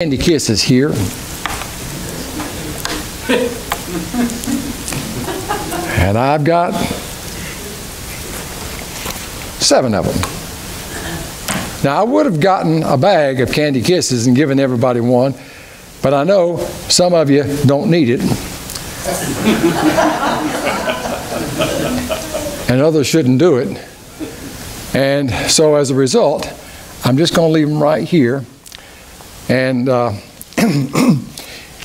Candy Kisses here. And I've got seven of them. Now, I would have gotten a bag of Candy Kisses and given everybody one, but I know some of you don't need it. and others shouldn't do it. And so, as a result, I'm just going to leave them right here. And uh,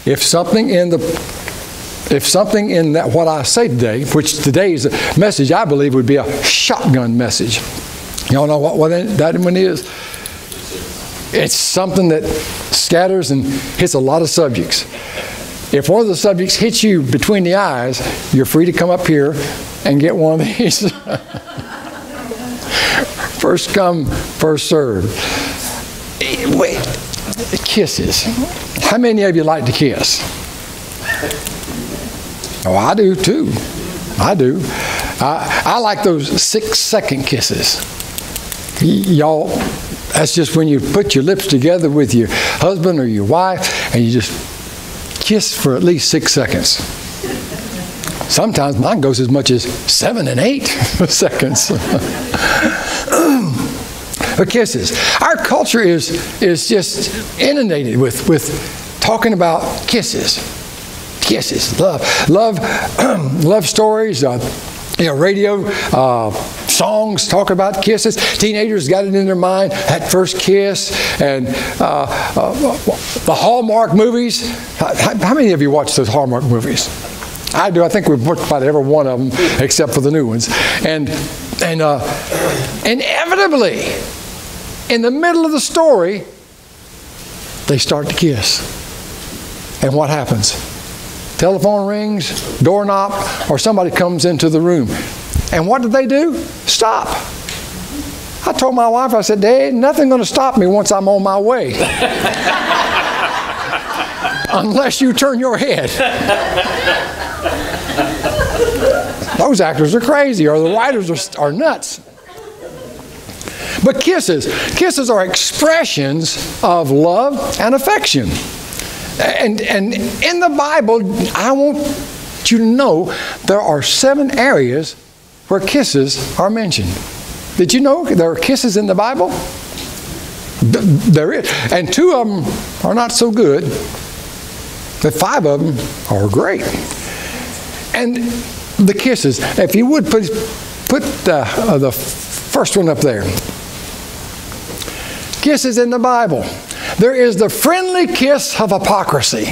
if something in the if something in that what I say today, which today's message I believe would be a shotgun message. Y'all know what, what that one is? It's something that scatters and hits a lot of subjects. If one of the subjects hits you between the eyes, you're free to come up here and get one of these. first come, first serve. Kisses. How many of you like to kiss? Oh, I do too. I do. I, I like those six second kisses. Y'all, that's just when you put your lips together with your husband or your wife and you just kiss for at least six seconds. Sometimes mine goes as much as seven and eight seconds. but kisses. Our culture is, is just inundated with, with talking about kisses kisses, love, love, love stories. Uh, you know, radio uh, songs talk about kisses. Teenagers got it in their mind that first kiss, and uh, uh, the Hallmark movies. How, how, many of you watch those Hallmark movies? I do. I think we've watched about every one of them except for the new ones. And and uh, inevitably, in the middle of the story, they start to kiss. And what happens? telephone rings, doorknob, or somebody comes into the room. And what did they do? Stop. I told my wife, I said, there ain't nothing going to stop me once I'm on my way. Unless you turn your head. Those actors are crazy, or the writers are, are nuts. But kisses, kisses are expressions of love and affection. And, and in the Bible, I want you to know there are seven areas where kisses are mentioned. Did you know there are kisses in the Bible? There is. And two of them are not so good, but five of them are great. And the kisses, if you would put, put the, uh, the first one up there. Kisses in the Bible. There is the friendly kiss of hypocrisy.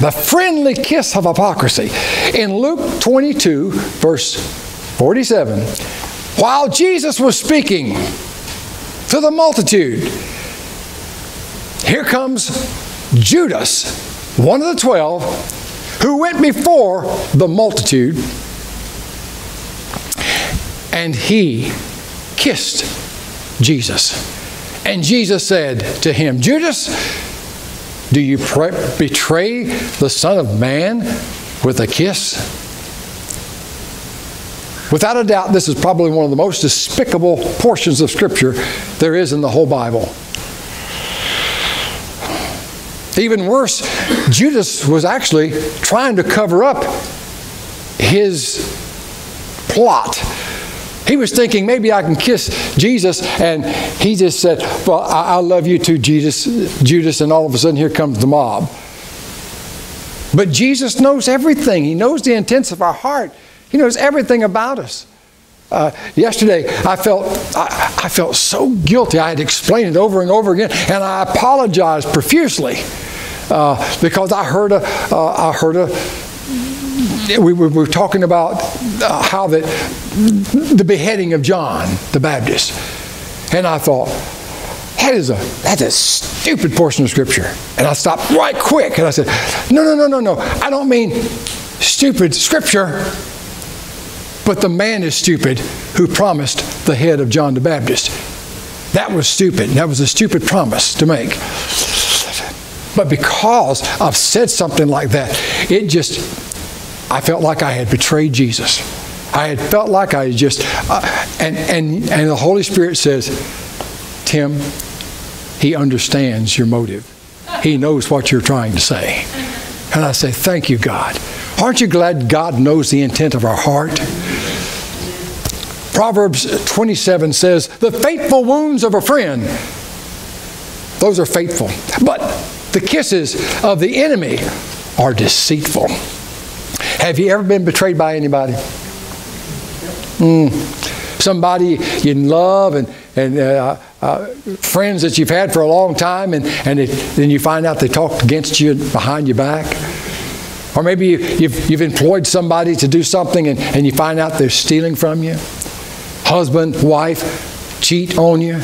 The friendly kiss of hypocrisy. In Luke 22, verse 47, while Jesus was speaking to the multitude, here comes Judas, one of the twelve, who went before the multitude, and he kissed Jesus. And Jesus said to him, Judas, do you betray the Son of Man with a kiss? Without a doubt, this is probably one of the most despicable portions of Scripture there is in the whole Bible. Even worse, Judas was actually trying to cover up his plot he was thinking maybe I can kiss Jesus, and he just said, Well, I, I love you too, Jesus, Judas, and all of a sudden here comes the mob. But Jesus knows everything. He knows the intents of our heart. He knows everything about us. Uh, yesterday, I felt I, I, felt so guilty. I had explained it over and over again, and I apologized profusely uh, because I heard a uh, I heard a we were, talking about uh, how that the beheading of John the Baptist, and I thought that is a that's a stupid portion of Scripture, and I stopped right quick and I said, no, no, no, no, no, I don't mean stupid Scripture, but the man is stupid who promised the head of John the Baptist. That was stupid. That was a stupid promise to make. But because I've said something like that, it just I felt like I had betrayed Jesus. I had felt like I had just, uh, and, and, and the Holy Spirit says, Tim, He understands your motive. He knows what you're trying to say. And I say, Thank you, God. Aren't you glad God knows the intent of our heart? Proverbs 27 says, The faithful wounds of a friend, those are faithful. But the kisses of the enemy are deceitful. Have you ever been betrayed by anybody? Mm. Somebody you love and, and uh, uh, friends that you've had for a long time, and, and it, then you find out they talked against you behind your back. Or maybe you, you've, you've employed somebody to do something and, and you find out they're stealing from you. Husband, wife, cheat on you.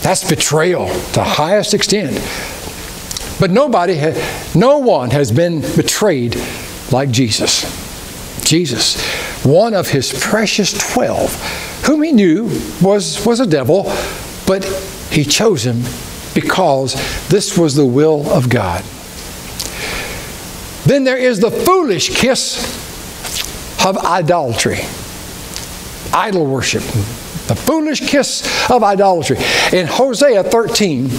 That's betrayal to the highest extent. But nobody, no one has been betrayed like Jesus. Jesus, one of his precious twelve, whom he knew was, was a devil, but he chose him because this was the will of God. Then there is the foolish kiss of idolatry, idol worship. The foolish kiss of idolatry. In Hosea 13,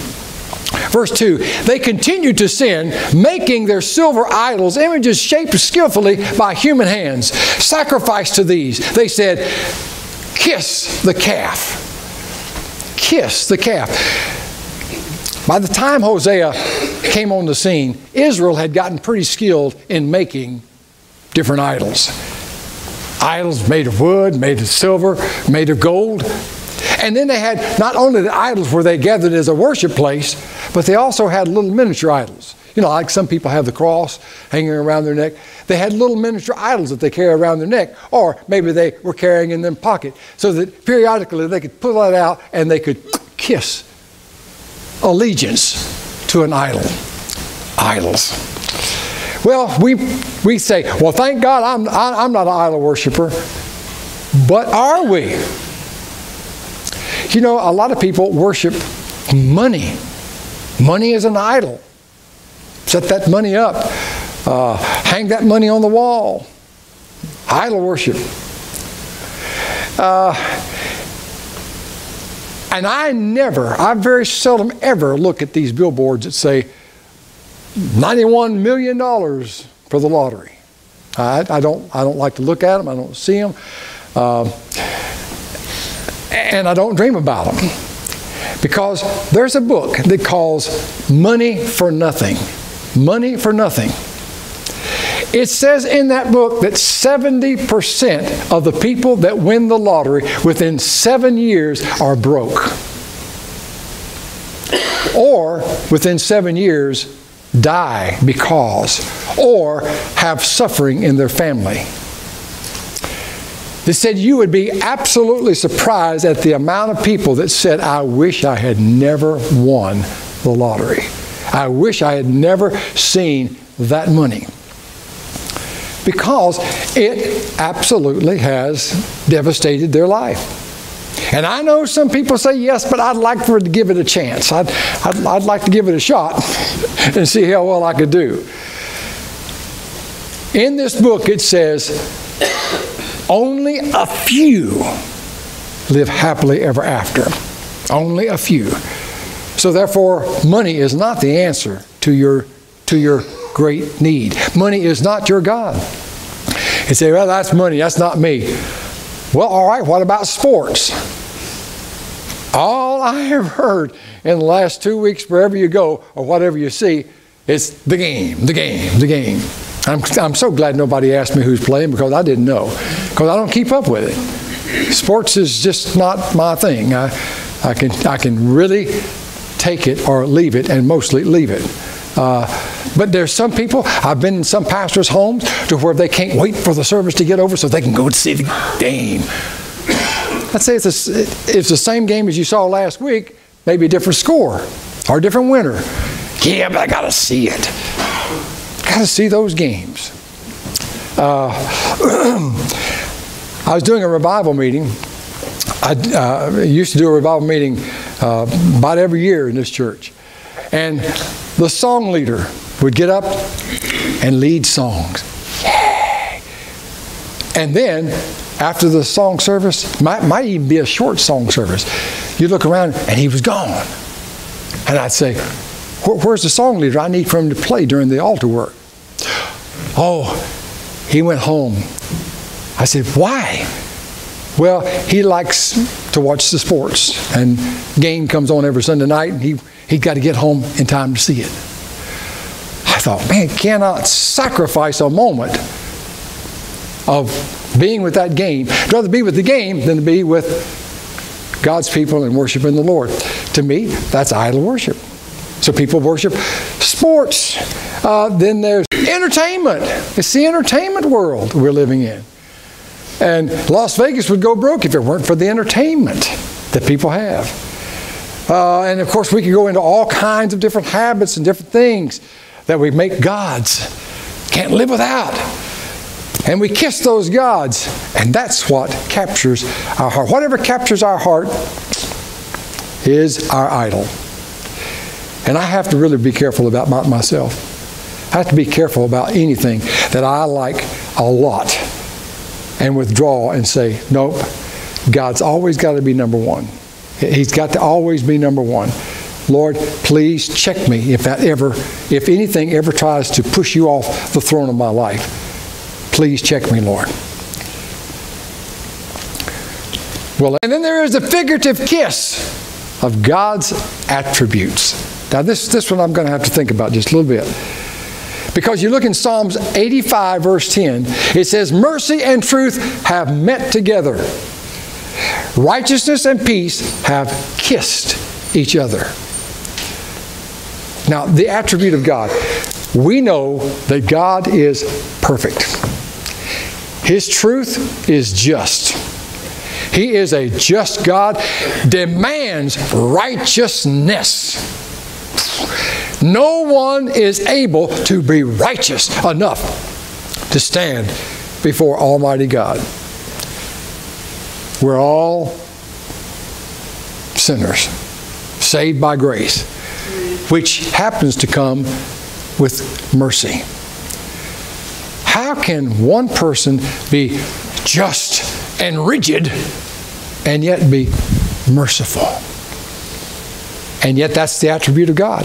Verse 2 They continued to sin, making their silver idols, images shaped skillfully by human hands. Sacrifice to these. They said, Kiss the calf. Kiss the calf. By the time Hosea came on the scene, Israel had gotten pretty skilled in making different idols. Idols made of wood, made of silver, made of gold. And then they had not only the idols where they gathered as a worship place, but they also had little miniature idols. You know, like some people have the cross hanging around their neck. They had little miniature idols that they carry around their neck, or maybe they were carrying in their pocket, so that periodically they could pull that out and they could kiss allegiance to an idol. Idols. Well, we, we say, well, thank God I'm, I'm not an idol worshiper. But are we? You know, a lot of people worship money. Money is an idol. Set that money up. Uh, hang that money on the wall. Idol worship. Uh, and I never, I very seldom ever look at these billboards that say $91 million for the lottery. I, I, don't, I don't like to look at them, I don't see them, uh, and I don't dream about them. Because there's a book that calls Money for Nothing. Money for Nothing. It says in that book that 70% of the people that win the lottery within seven years are broke. Or within seven years die because, or have suffering in their family. They said you would be absolutely surprised at the amount of people that said, I wish I had never won the lottery. I wish I had never seen that money. Because it absolutely has devastated their life. And I know some people say yes, but I'd like for it to give it a chance. I'd, I'd, I'd like to give it a shot and see how well I could do. In this book, it says, only a few live happily ever after. Only a few. So therefore, money is not the answer to your, to your great need. Money is not your God. You say, well, that's money, that's not me. Well, all right, what about sports? All I have heard in the last two weeks, wherever you go or whatever you see, is the game, the game, the game. I'm, I'm so glad nobody asked me who's playing because I didn't know, because I don't keep up with it. Sports is just not my thing. I, I, can, I can really take it or leave it, and mostly leave it. Uh, but there's some people, I've been in some pastors' homes to where they can't wait for the service to get over so they can go and see the game. I'd say it's, a, it's the same game as you saw last week, maybe a different score or a different winner. Yeah, but I got to see it got to see those games. Uh, I was doing a revival meeting. I uh, used to do a revival meeting uh, about every year in this church. And the song leader would get up and lead songs. And then, after the song service, might, might even be a short song service, you look around and he was gone. And I'd say, Where's the song leader? I need for him to play during the altar work. Oh, he went home. I said, Why? Well, he likes to watch the sports, and game comes on every Sunday night, and he, he got to get home in time to see it. I thought, man, cannot sacrifice a moment of being with that game. I'd rather be with the game than to be with God's people and worshiping the Lord. To me, that's idol worship. So people worship sports. Uh, then there's entertainment. It's the entertainment world we're living in. And Las Vegas would go broke if it weren't for the entertainment that people have. Uh, and of course, we could go into all kinds of different habits and different things that we make gods. Can't live without. And we kiss those gods, and that's what captures our heart. Whatever captures our heart is our idol. And I have to really be careful about myself. I have to be careful about anything that I like a lot and withdraw and say, nope, God's always got to be number one. He's got to always be number one. Lord, please check me if that ever, if anything ever tries to push you off the throne of my life. Please check me, Lord. Well, and then there is the figurative kiss of God's attributes. Now, this, this one I'm going to have to think about just a little bit. Because you look in Psalms 85, verse 10, it says, Mercy and truth have met together. Righteousness and peace have kissed each other. Now, the attribute of God. We know that God is perfect. His truth is just. He is a just God, demands righteousness. No one is able to be righteous enough to stand before Almighty God. We're all sinners, saved by grace, which happens to come with mercy. How can one person be just and rigid and yet be merciful? And yet, that's the attribute of God.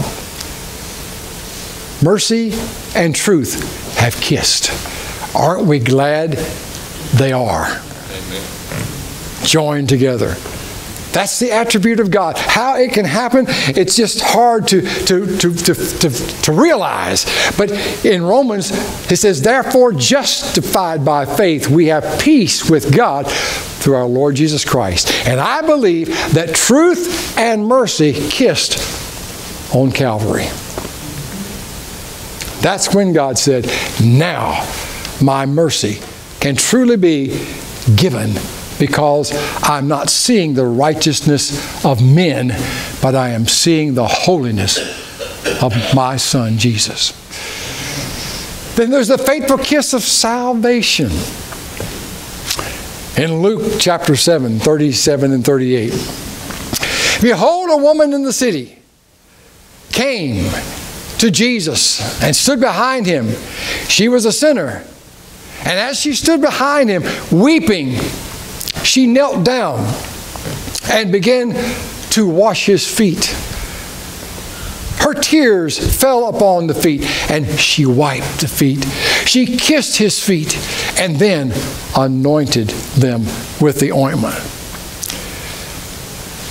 Mercy and truth have kissed. Aren't we glad they are? Amen. Joined together. That's the attribute of God. How it can happen, it's just hard to, to, to, to, to, to, realize. But in Romans, it says, Therefore, justified by faith, we have peace with God through our Lord Jesus Christ. And I believe that truth and mercy kissed on Calvary. That's when God said, Now my mercy can truly be given because I'm not seeing the righteousness of men, but I am seeing the holiness of my Son, Jesus. Then there's the faithful kiss of salvation. In Luke chapter 7, 37 and 38. Behold, a woman in the city came to Jesus and stood behind him. She was a sinner. And as she stood behind him, weeping, she knelt down and began to wash his feet. Her tears fell upon the feet, and she wiped the feet. She kissed his feet and then anointed them with the ointment.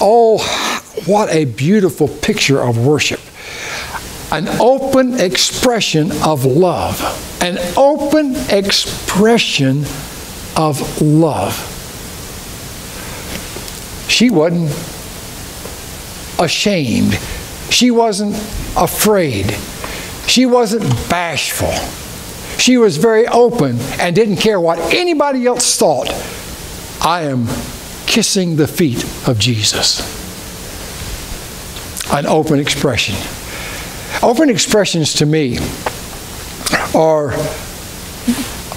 Oh, what a beautiful picture of worship an open expression of love. An open expression of love. She wasn't ashamed. She wasn't afraid. She wasn't bashful. She was very open and didn't care what anybody else thought. I am kissing the feet of Jesus. An open expression. Open expressions to me are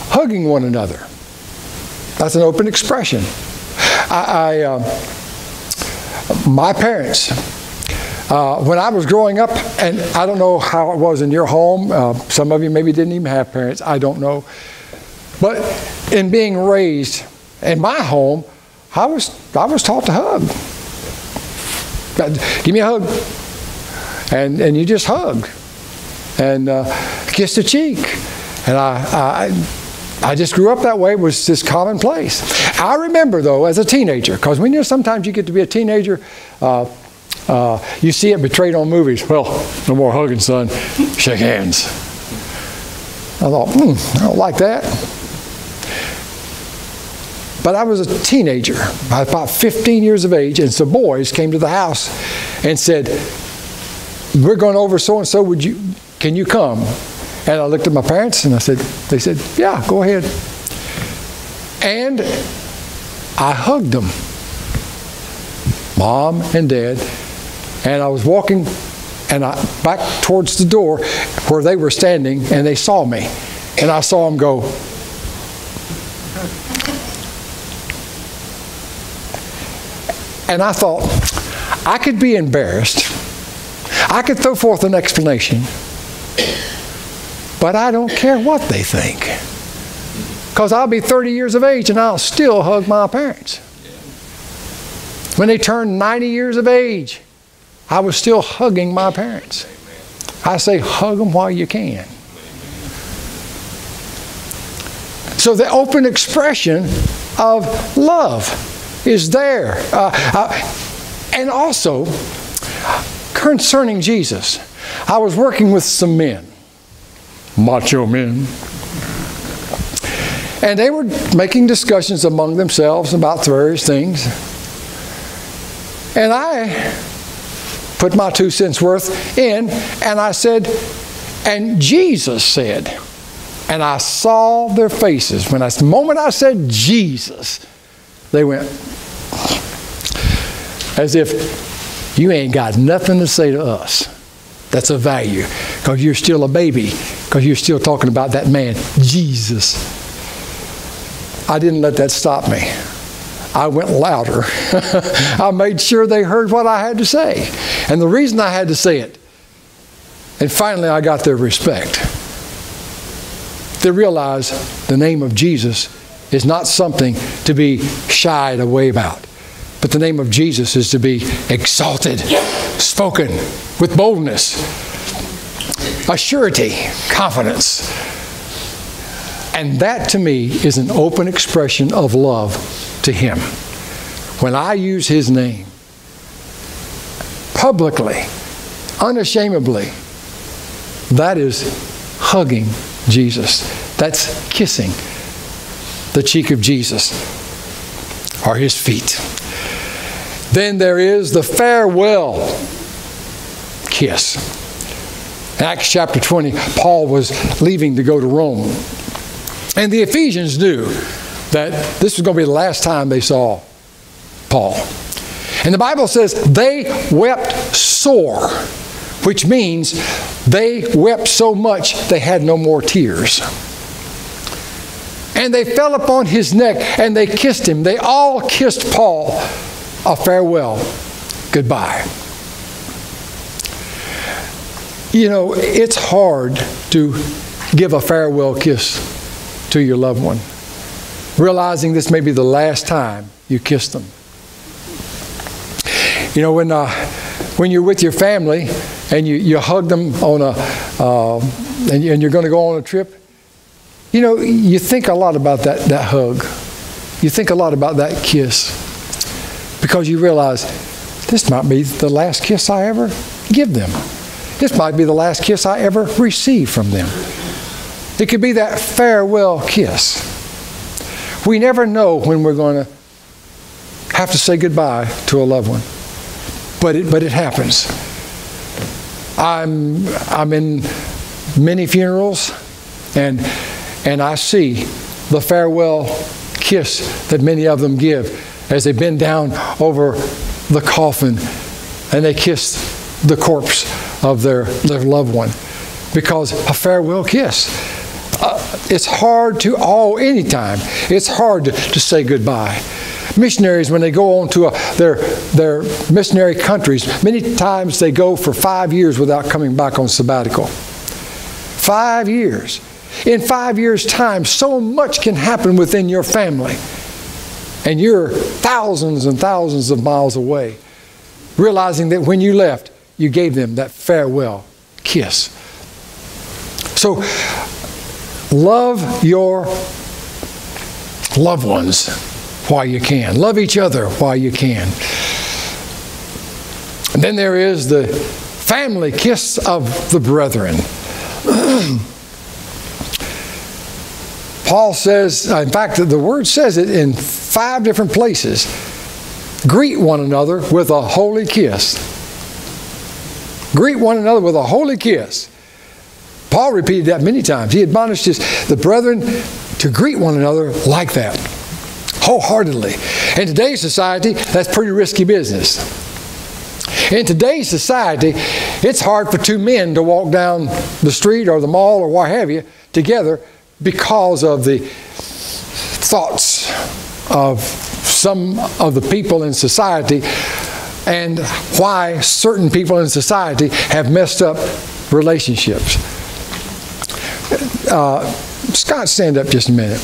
hugging one another. That's an open expression. I, I uh, my parents, uh, when I was growing up, and I don't know how it was in your home. Uh, some of you maybe didn't even have parents. I don't know. But in being raised in my home, I was I was taught to hug. Give me a hug. and, and you just hug and uh, kiss the cheek. And I, I, I just grew up that way. It was just commonplace. I remember, though, as a teenager, because when you know sometimes you get to be a teenager, uh, uh, you see it betrayed on movies. Well, no more hugging, son. Shake hands. I thought, hmm, I don't like that. But I was a teenager, about 15 years of age, and some boys came to the house and said, "We're going over so and so. Would you? Can you come?" And I looked at my parents and I said, "They said, yeah, go ahead." And I hugged them, mom and dad, and I was walking and I back towards the door where they were standing, and they saw me, and I saw them go. And I thought, I could be embarrassed. I could throw forth an explanation. But I don't care what they think. Because I'll be 30 years of age and I'll still hug my parents. When they turned 90 years of age, I was still hugging my parents. I say, hug them while you can. So the open expression of love is there. Uh, uh, and also, concerning Jesus, I was working with some men, macho men, and they were making discussions among themselves about various things. And I put my two cents worth in, and I said, and Jesus said, and I saw their faces. When I, the moment I said Jesus, they went, as if you ain't got nothing to say to us. That's a value because you're still a baby, because you're still talking about that man, Jesus. I didn't let that stop me. I went louder. I made sure they heard what I had to say. And the reason I had to say it, and finally I got their respect, they realized the name of Jesus is not something to be shied away about. But the name of Jesus is to be exalted, spoken with boldness, a surety, confidence. And that to me is an open expression of love to Him. When I use His name publicly, unashamedly, that is hugging Jesus. That's kissing the cheek of Jesus or His feet. Then there is the farewell kiss. Acts chapter 20, Paul was leaving to go to Rome. And the Ephesians knew that this was going to be the last time they saw Paul. And the Bible says they wept sore, which means they wept so much they had no more tears. And they fell upon his neck and they kissed him. They all kissed Paul a farewell goodbye. You know, it's hard to give a farewell kiss to your loved one, realizing this may be the last time you kiss them. You know, when, uh, when you're with your family and you, you hug them on a, uh, and, and you're going to go on a trip, you know, you think a lot about that, that hug. You think a lot about that kiss because you realize this might be the last kiss I ever give them. This might be the last kiss I ever receive from them. It could be that farewell kiss. We never know when we're going to have to say goodbye to a loved one, but it, but it happens. I'm, I'm in many funerals, and, and I see the farewell kiss that many of them give as they bend down over the coffin and they kiss the corpse of their, their loved one because a farewell kiss. Uh, it's hard to all anytime. It's hard to, to say goodbye. Missionaries, when they go on to a, their, their missionary countries, many times they go for five years without coming back on sabbatical. Five years. In five years' time, so much can happen within your family and you're thousands and thousands of miles away, realizing that when you left, you gave them that farewell kiss. So, love your loved ones while you can. Love each other while you can. And then there is the family kiss of the brethren. Paul says, uh, in fact, the word says it in five different places greet one another with a holy kiss. Greet one another with a holy kiss. Paul repeated that many times. He admonished his, the brethren to greet one another like that, wholeheartedly. In today's society, that's pretty risky business. In today's society, it's hard for two men to walk down the street or the mall or what have you together because of the thoughts of some of the people in society and why certain people in society have messed up relationships. Uh, Scott, stand up just a minute.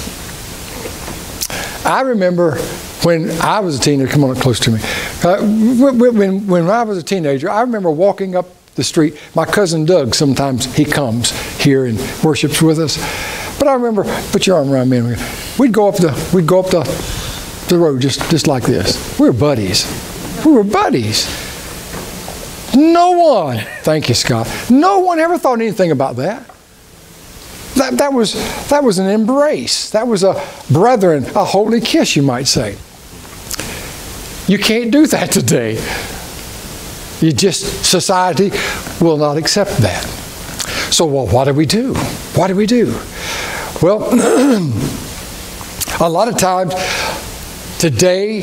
I remember when I was a teenager, come on close to me. Uh, when, when I was a teenager, I remember walking up the street. My cousin Doug, sometimes he comes here and worships with us. But I remember, put your arm around me. We'd go up the, we'd go up the, the road just, just like this. We were buddies. We were buddies. No one, thank you, Scott. No one ever thought anything about that. That, that, was, that was an embrace. That was a brethren, a holy kiss, you might say. You can't do that today. You just, society will not accept that. So, well, what do we do? What do we do? Well, a lot of times today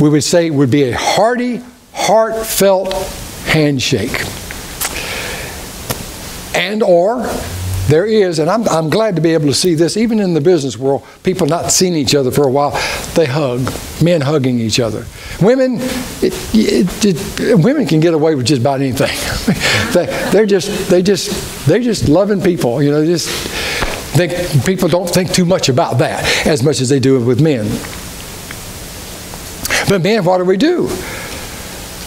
we would say it would be a hearty, heartfelt handshake. And or there is, and I'm, I'm glad to be able to see this, even in the business world, people not seeing each other for a while, they hug, men hugging each other. Women, it, it, it, women can get away with just about anything. they, are just, they just, they're just loving people, you know, just think people don't think too much about that as much as they do with men. But man, what do we do?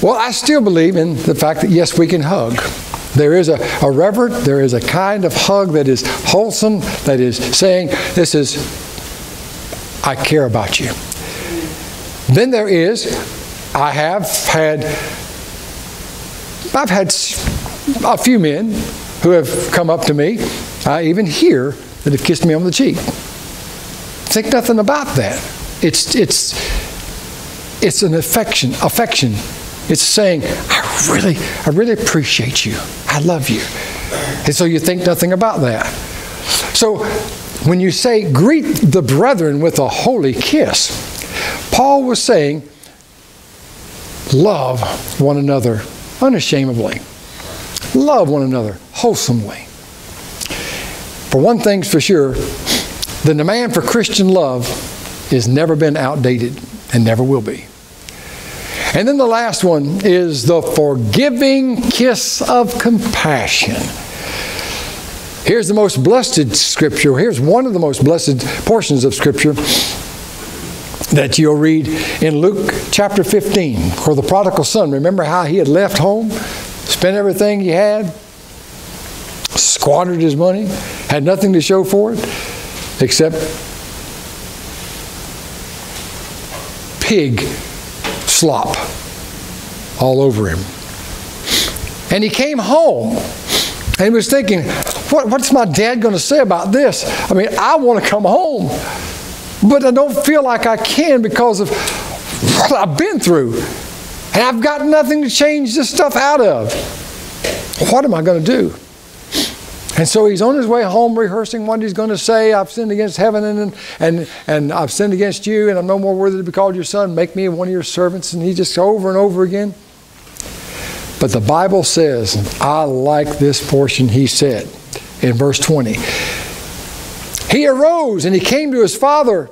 Well, I still believe in the fact that yes, we can hug. There is a, a reverent, there is a kind of hug that is wholesome, that is saying, This is, I care about you. Then there is, I have had, I've had a few men who have come up to me, I even hear, that have kissed me on the cheek. Think nothing about that. It's, it's, it's an affection, affection it's saying, I really, I really appreciate you. I love you. And so you think nothing about that. So when you say, greet the brethren with a holy kiss, Paul was saying, love one another unashamedly. Love one another wholesomely. For one thing's for sure, the demand for Christian love has never been outdated and never will be. And then the last one is the forgiving kiss of compassion. Here's the most blessed scripture. Here's one of the most blessed portions of scripture that you'll read in Luke chapter 15, for the prodigal son, remember how he had left home, spent everything he had, squandered his money, had nothing to show for it except pig slop all over him. And he came home and he was thinking, what, what's my dad going to say about this? I mean, I want to come home, but I don't feel like I can because of what I've been through. And I've got nothing to change this stuff out of. What am I going to do? And so he's on his way home rehearsing what he's going to say. I've sinned against heaven and, and, and I've sinned against you, and I'm no more worthy to be called your son. Make me one of your servants. And he just over and over again. But the Bible says, I like this portion he said in verse 20. He arose and he came to his father.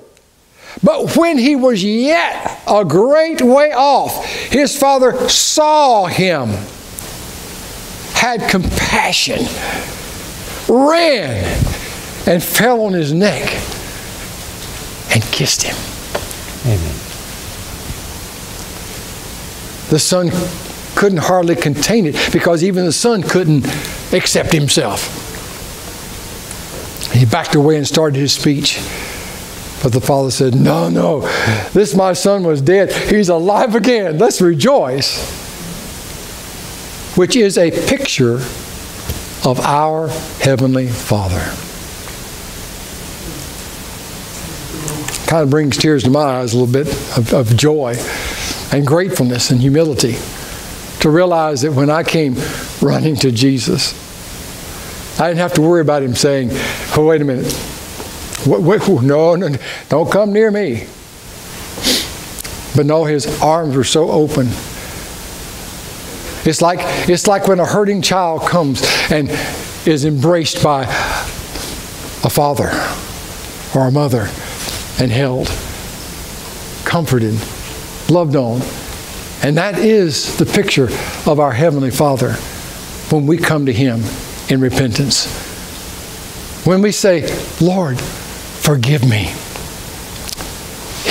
But when he was yet a great way off, his father saw him, had compassion ran and fell on his neck and kissed him. Amen. The son couldn't hardly contain it because even the son couldn't accept himself. He backed away and started his speech. But the father said, No, no, this my son was dead. He's alive again. Let's rejoice. Which is a picture of our Heavenly Father. Kind of brings tears to my eyes a little bit of, of joy and gratefulness and humility to realize that when I came running to Jesus, I didn't have to worry about him saying, Oh, wait a minute. Wait, wait, no, no, don't come near me. But no, his arms were so open. It's like, it's like when a hurting child comes and is embraced by a father or a mother and held, comforted, loved on. And that is the picture of our Heavenly Father when we come to Him in repentance. When we say, Lord, forgive me,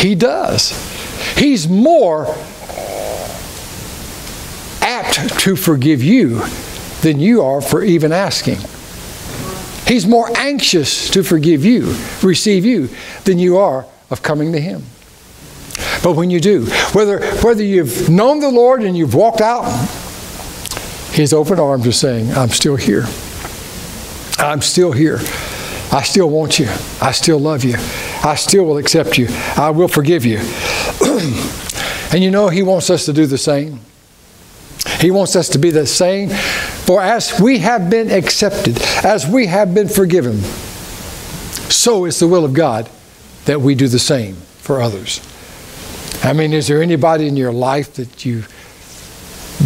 He does. He's more to forgive you than you are for even asking. He's more anxious to forgive you, receive you, than you are of coming to Him. But when you do, whether, whether you've known the Lord and you've walked out, His open arms are saying, I'm still here. I'm still here. I still want you. I still love you. I still will accept you. I will forgive you. and you know, He wants us to do the same. He wants us to be the same. For as we have been accepted, as we have been forgiven, so is the will of God that we do the same for others. I mean, is there anybody in your life that you've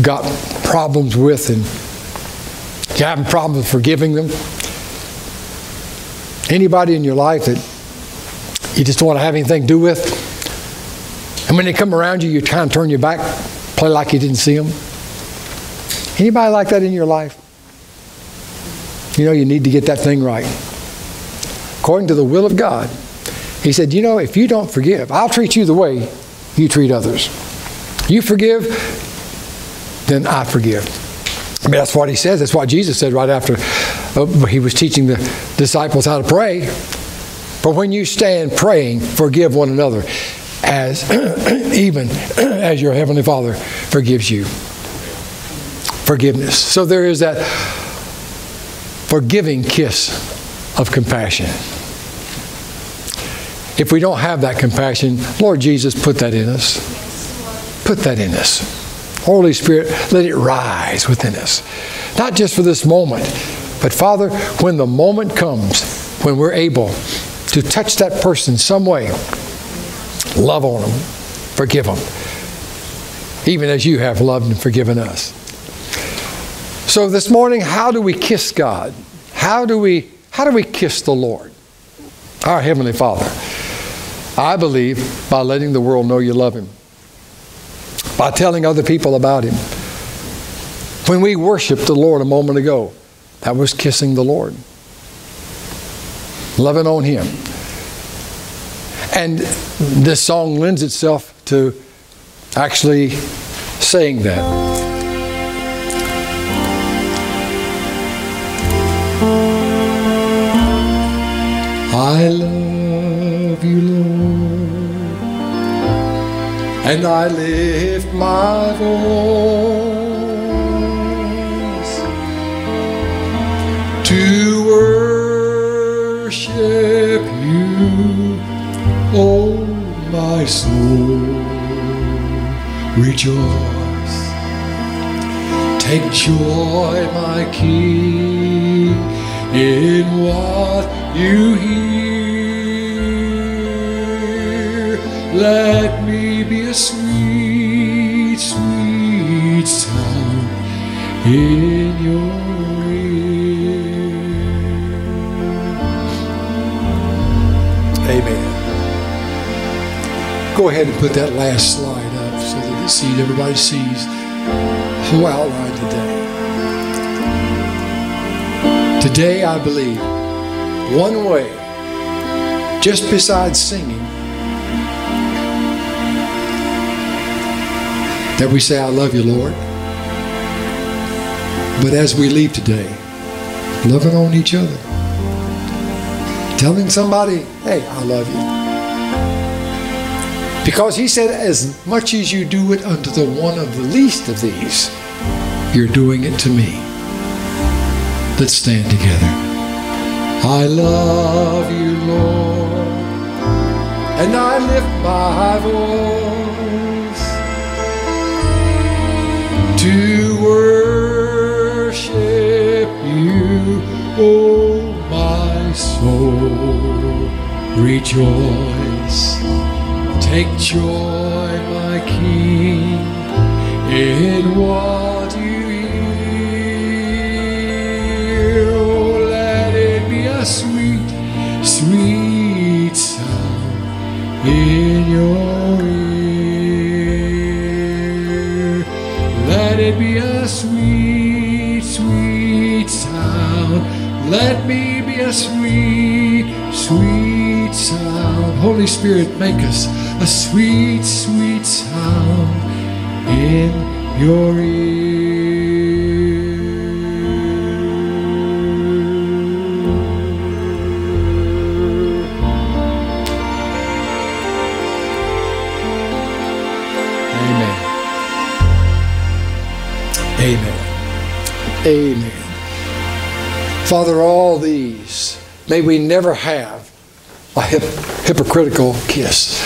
got problems with and you're having problems forgiving them? Anybody in your life that you just don't want to have anything to do with? And when they come around you, you try and turn your back, play like you didn't see them? Anybody like that in your life? You know, you need to get that thing right. According to the will of God, He said, You know, if you don't forgive, I'll treat you the way you treat others. You forgive, then I forgive. I mean, that's what he says. That's what Jesus said right after uh, he was teaching the disciples how to pray. For when you stand praying, forgive one another as even as your heavenly Father forgives you. Forgiveness. So there is that forgiving kiss of compassion. If we don't have that compassion, Lord Jesus, put that in us. Put that in us. Holy Spirit, let it rise within us. Not just for this moment, but Father, when the moment comes, when we're able to touch that person some way, love on them, forgive them, even as you have loved and forgiven us. So this morning, how do we kiss God? How do we how do we kiss the Lord? Our Heavenly Father. I believe by letting the world know you love Him, by telling other people about Him. When we worshiped the Lord a moment ago, that was kissing the Lord, loving on Him. And this song lends itself to actually saying that. I love you, Lord, and I lift my voice to worship you, oh my soul, rejoice. Take joy, my King, in what you hear. Let me be a sweet, sweet sound in your ear. Amen. Go ahead and put that last slide up so that everybody sees whole outline today. Today, I believe one way, just besides singing, that we say, I love you, Lord, But as we leave today, loving on each other, telling somebody, hey, I love you. Because he said, as much as you do it unto the one of the least of these, you're doing it to me. Let's stand together. I love you, Lord, and I lift my voice to worship you, oh my soul. Rejoice, take joy, my King, in what your ear. Let it be a sweet, sweet sound. Let me be a sweet, sweet sound. Holy Spirit, make us a sweet, sweet sound in your ear. Amen. Father, all these, may we never have a hip, hypocritical kiss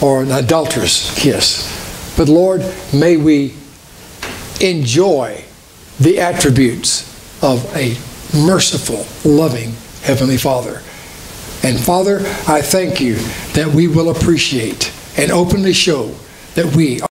or an adulterous kiss. But Lord, may we enjoy the attributes of a merciful, loving Heavenly Father. And Father, I thank you that we will appreciate and openly show that we